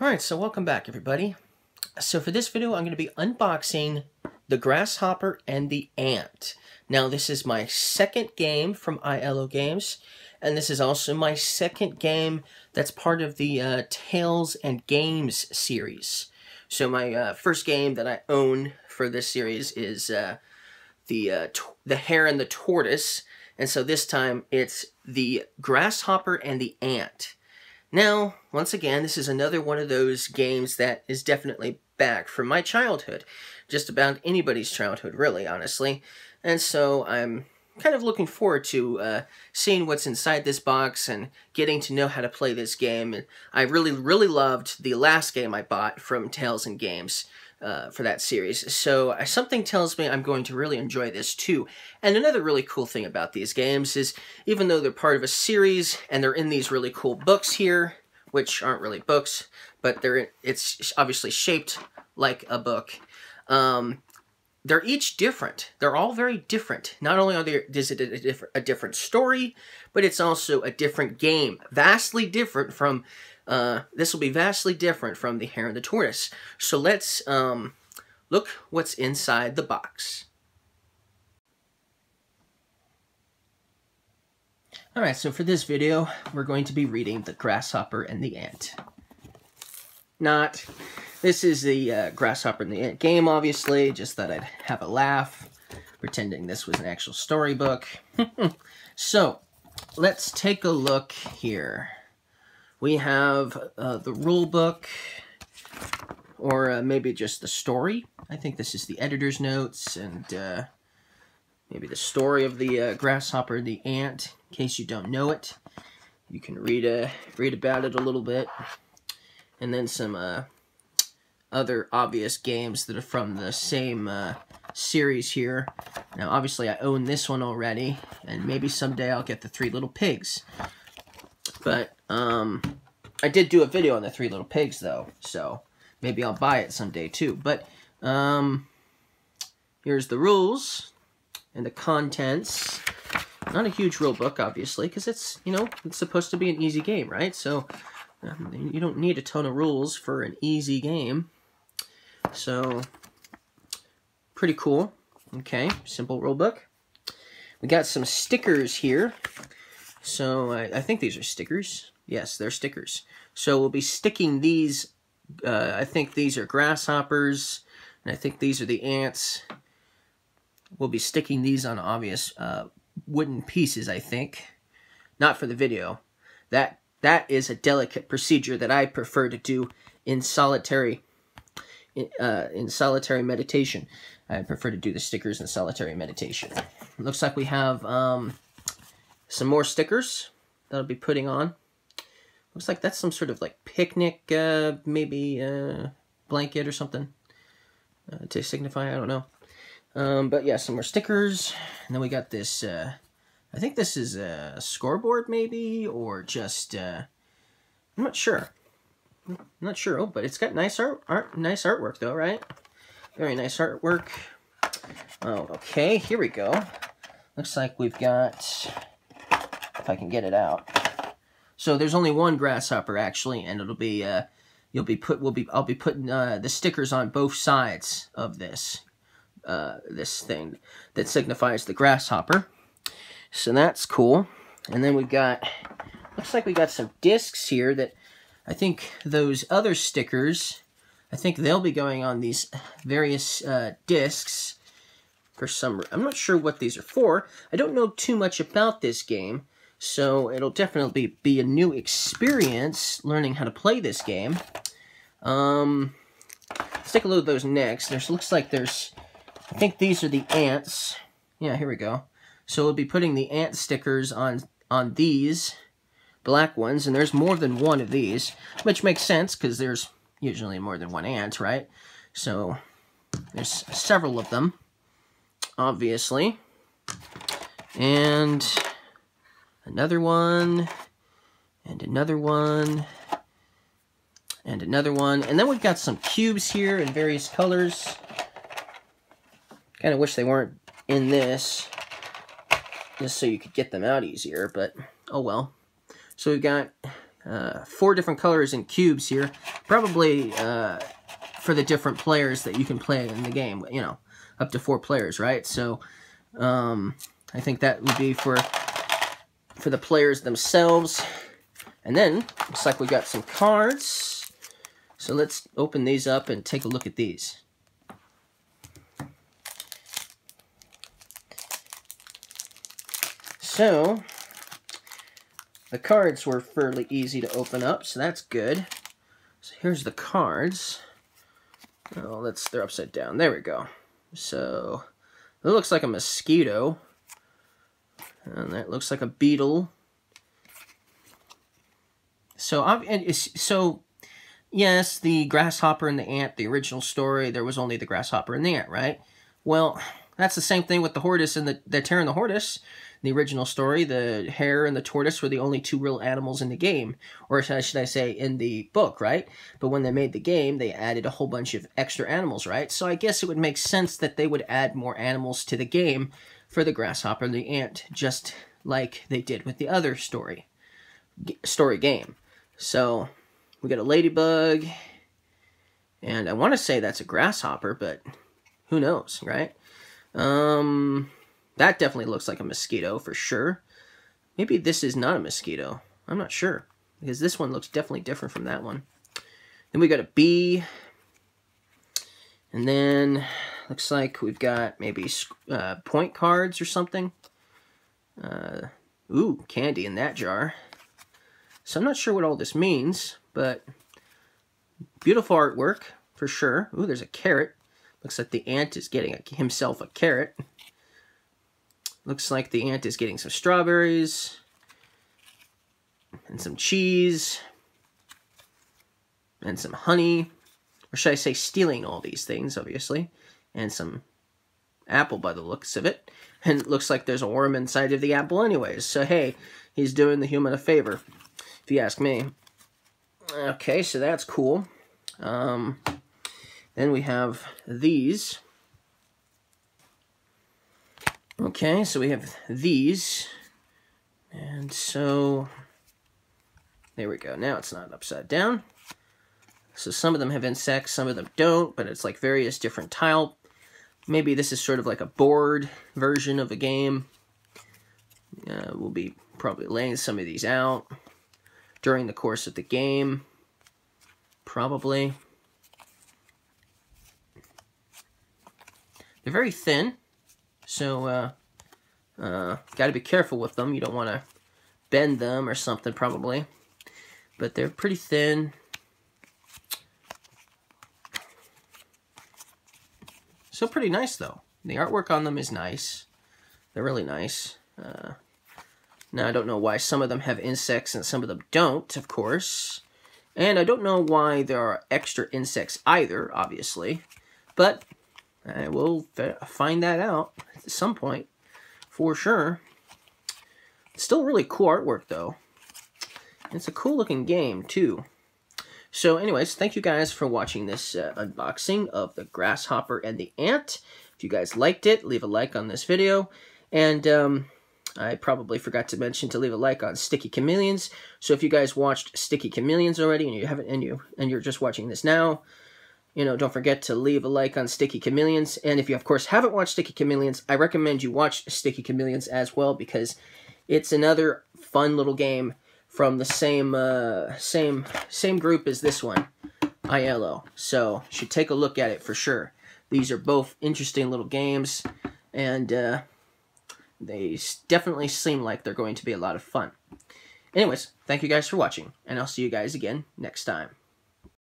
Alright, so welcome back everybody. So for this video, I'm going to be unboxing the Grasshopper and the Ant. Now this is my second game from IELLO Games, and this is also my second game that's part of the uh, Tales and Games series. So my uh, first game that I own for this series is uh, the uh, the Hare and the Tortoise, and so this time it's the Grasshopper and the Ant. Now, once again, this is another one of those games that is definitely back from my childhood. Just about anybody's childhood, really, honestly. And so I'm kind of looking forward to uh, seeing what's inside this box and getting to know how to play this game. And I really, really loved the last game I bought from Tales and Games. Uh, for that series. So uh, something tells me I'm going to really enjoy this too. And another really cool thing about these games is even though they're part of a series and they're in these really cool books here, which aren't really books, but they're it's obviously shaped like a book. Um, they're each different. They're all very different. Not only are there is it a different, a different story, but it's also a different game. Vastly different from uh, this will be vastly different from the Hare and the Tortoise. So let's um, look what's inside the box. Alright, so for this video, we're going to be reading The Grasshopper and the Ant. Not, this is the uh, Grasshopper and the Ant game, obviously, just that I'd have a laugh, pretending this was an actual storybook. so, let's take a look here we have uh, the rule book, or uh, maybe just the story. I think this is the editor's notes, and uh, maybe the story of the uh, grasshopper, the ant, in case you don't know it. You can read, uh, read about it a little bit. And then some uh, other obvious games that are from the same series here. Now, obviously, I own this one already, and maybe someday I'll get the Three Little Pigs. But, um, I did do a video on the Three Little Pigs, though, so maybe I'll buy it someday, too. But, um, here's the rules and the contents. Not a huge rule book, obviously, because it's, you know, it's supposed to be an easy game, right? So, um, you don't need a ton of rules for an easy game. So, pretty cool. Okay, simple rule book. We got some stickers here. So I, I think these are stickers. Yes, they're stickers. So we'll be sticking these, uh, I think these are grasshoppers, and I think these are the ants. We'll be sticking these on obvious uh, wooden pieces, I think. Not for the video. That That is a delicate procedure that I prefer to do in solitary in, uh, in solitary meditation. I prefer to do the stickers in solitary meditation. Looks like we have um, some more stickers that I'll be putting on. Looks like that's some sort of like picnic, uh, maybe uh, blanket or something uh, to signify. I don't know. Um, but yeah, some more stickers. And then we got this, uh, I think this is a scoreboard maybe, or just, uh, I'm not sure. I'm not sure, but it's got nice art, art, nice artwork though, right? Very nice artwork. Oh, okay, here we go. Looks like we've got if I can get it out. So there's only one grasshopper actually, and it'll be uh, you'll be put We'll be I'll be putting uh, the stickers on both sides of this uh, this thing that signifies the grasshopper. So that's cool. And then we've got looks like we got some discs here that I think those other stickers I think they'll be going on these various uh, discs for some I'm not sure what these are for. I don't know too much about this game. So it'll definitely be a new experience learning how to play this game. Um, let's take a look at those next. There's looks like there's, I think these are the ants. Yeah, here we go. So we'll be putting the ant stickers on on these black ones, and there's more than one of these, which makes sense because there's usually more than one ant, right? So there's several of them, obviously. And another one, and another one, and another one. And then we've got some cubes here in various colors. Kind of wish they weren't in this, just so you could get them out easier, but oh well. So we've got uh, four different colors in cubes here. Probably uh, for the different players that you can play in the game. You know, up to four players, right? So um, I think that would be for for the players themselves. And then, looks like we got some cards. So let's open these up and take a look at these. So, the cards were fairly easy to open up, so that's good. So here's the cards. Oh, let's, they're upside down. There we go. So, it looks like a mosquito. And that looks like a beetle. So, and so yes, the grasshopper and the ant, the original story, there was only the grasshopper and the ant, right? Well, that's the same thing with the tortoise and the, the Terror and the tortoise the original story, the hare and the tortoise were the only two real animals in the game, or should I say in the book, right? But when they made the game, they added a whole bunch of extra animals, right? So I guess it would make sense that they would add more animals to the game for the grasshopper and the ant, just like they did with the other story story game. So we got a ladybug, and I want to say that's a grasshopper, but who knows, right? Um, that definitely looks like a mosquito for sure. Maybe this is not a mosquito. I'm not sure. Because this one looks definitely different from that one. Then we got a bee. And then looks like we've got maybe uh, point cards or something. Uh, ooh, candy in that jar. So I'm not sure what all this means, but beautiful artwork for sure. Ooh, there's a carrot. Looks like the ant is getting a, himself a carrot. Looks like the ant is getting some strawberries and some cheese and some honey. Or should I say stealing all these things, obviously. And some apple by the looks of it. And it looks like there's a worm inside of the apple anyways. So hey, he's doing the human a favor, if you ask me. Okay, so that's cool. Um, then we have these. Okay, so we have these. And so, there we go. Now it's not upside down. So some of them have insects, some of them don't, but it's like various different tile. Maybe this is sort of like a board version of a game. Uh, we'll be probably laying some of these out during the course of the game. Probably. They're very thin. So, uh, uh, got to be careful with them. You don't want to bend them or something, probably. But they're pretty thin. Still pretty nice, though. The artwork on them is nice. They're really nice. Uh, now, I don't know why some of them have insects and some of them don't, of course. And I don't know why there are extra insects either, obviously. But I will find that out at some point, for sure. still really cool artwork, though. It's a cool looking game, too. So anyways, thank you guys for watching this uh, unboxing of the Grasshopper and the Ant. If you guys liked it, leave a like on this video. And um, I probably forgot to mention to leave a like on Sticky Chameleons. So if you guys watched Sticky Chameleons already and you haven't and you and you're just watching this now, you know, don't forget to leave a like on Sticky Chameleons. And if you, of course, haven't watched Sticky Chameleons, I recommend you watch Sticky Chameleons as well because it's another fun little game from the same uh, same same group as this one, IELLO. So should take a look at it for sure. These are both interesting little games, and uh, they definitely seem like they're going to be a lot of fun. Anyways, thank you guys for watching, and I'll see you guys again next time.